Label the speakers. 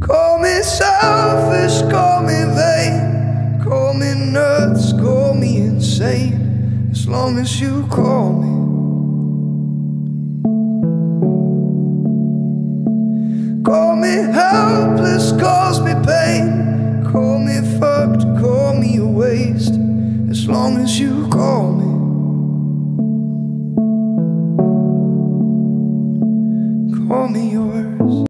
Speaker 1: Call me selfish, call me vain, call me nuts, call me insane, as long as you call me. Call me helpless, cause me pain, call me fucked, call me a waste, as long as you call me. Call me yours.